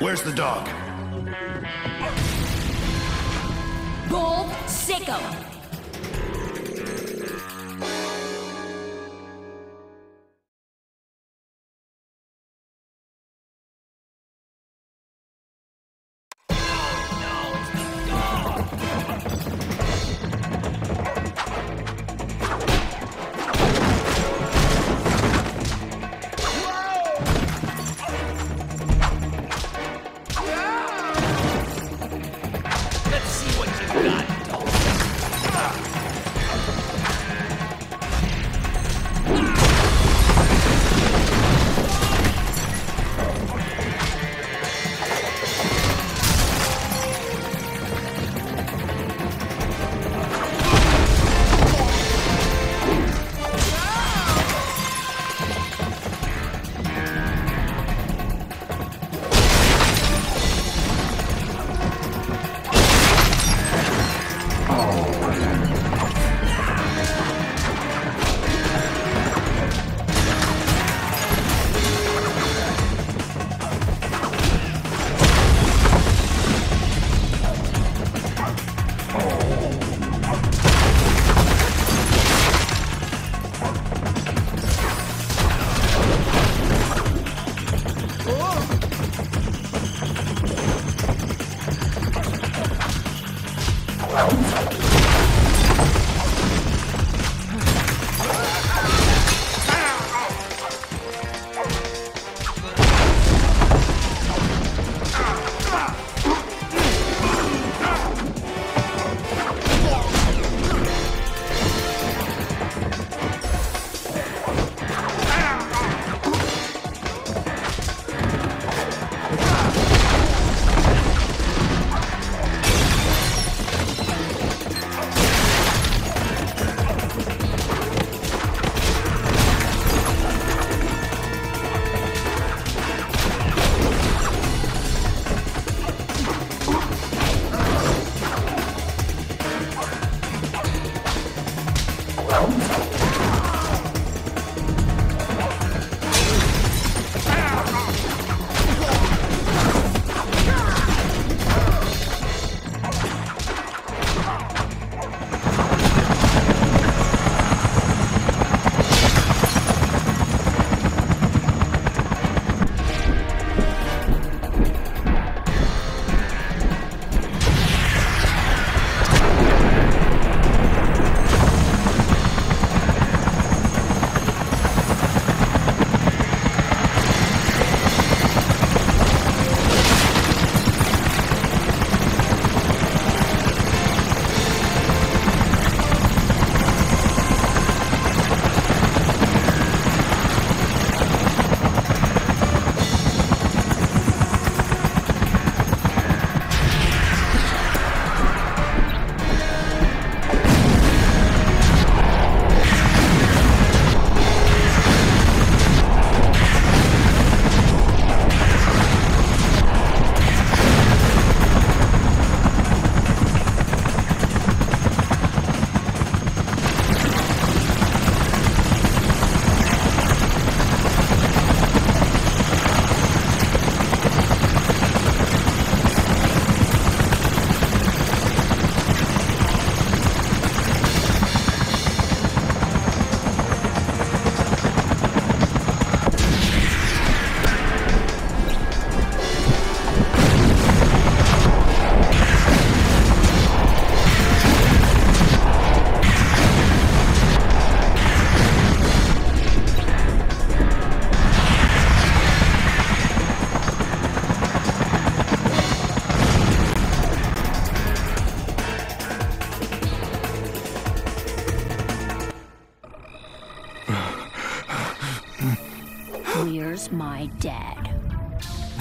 Where's the dog? Gold Sicko.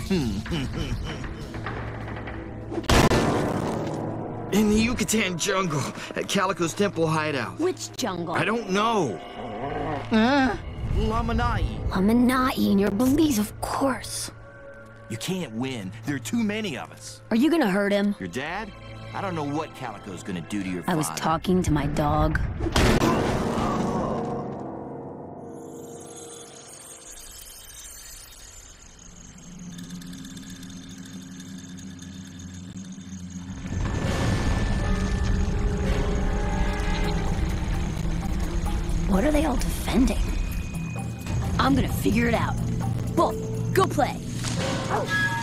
In the Yucatan jungle, at Calico's temple hideout. Which jungle? I don't know. Lamanai. Lamanai in your beliefs, of course. You can't win. There are too many of us. Are you gonna hurt him? Your dad? I don't know what Calico's gonna do to your I was talking to my dog. Figure it out. Well, go play. Oh.